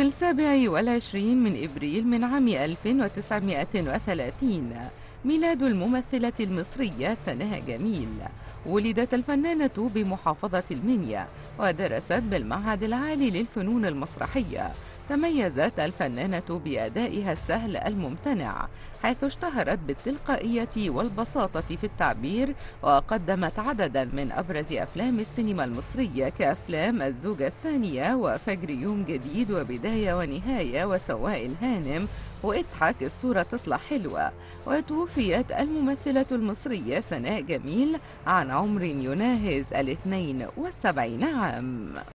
في السابع والعشرين من إبريل من عام 1930 ميلاد الممثلة المصرية سناء جميل. ولدت الفنانة بمحافظة المنيا ودرست بالمعهد العالي للفنون المسرحية. تميزت الفنانة بأدائها السهل الممتنع حيث اشتهرت بالتلقائية والبساطة في التعبير وقدمت عددا من أبرز أفلام السينما المصرية كأفلام الزوجة الثانية وفجر يوم جديد وبداية ونهاية وسواء الهانم وإضحك الصورة تطلع حلوة. وتوفيت الممثلة المصرية سناء جميل عن عمر يناهز الاثنين والسبعين عام.